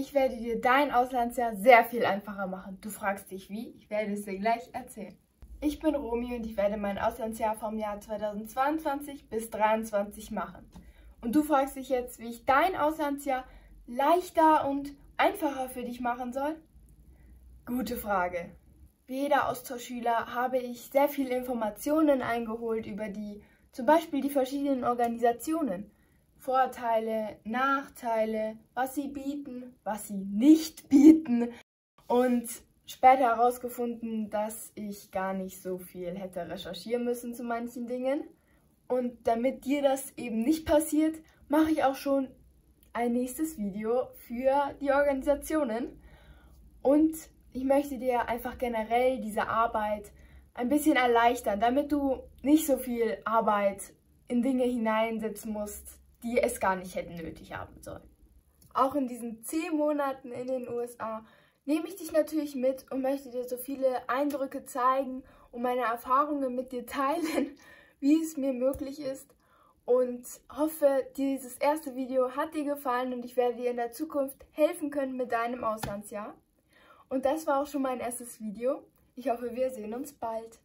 Ich werde dir dein Auslandsjahr sehr viel einfacher machen. Du fragst dich wie? Ich werde es dir gleich erzählen. Ich bin Romy und ich werde mein Auslandsjahr vom Jahr 2022 bis 2023 machen. Und du fragst dich jetzt, wie ich dein Auslandsjahr leichter und einfacher für dich machen soll? Gute Frage. Wie jeder Austauschschüler habe ich sehr viele Informationen eingeholt über die, zum Beispiel die verschiedenen Organisationen. Vorteile, Nachteile, was sie bieten, was sie nicht bieten und später herausgefunden, dass ich gar nicht so viel hätte recherchieren müssen zu manchen Dingen. Und damit dir das eben nicht passiert, mache ich auch schon ein nächstes Video für die Organisationen. Und ich möchte dir einfach generell diese Arbeit ein bisschen erleichtern, damit du nicht so viel Arbeit in Dinge hineinsetzen musst, die es gar nicht hätten nötig haben sollen. Auch in diesen zehn Monaten in den USA nehme ich dich natürlich mit und möchte dir so viele Eindrücke zeigen und meine Erfahrungen mit dir teilen, wie es mir möglich ist. Und hoffe, dieses erste Video hat dir gefallen und ich werde dir in der Zukunft helfen können mit deinem Auslandsjahr. Und das war auch schon mein erstes Video. Ich hoffe, wir sehen uns bald.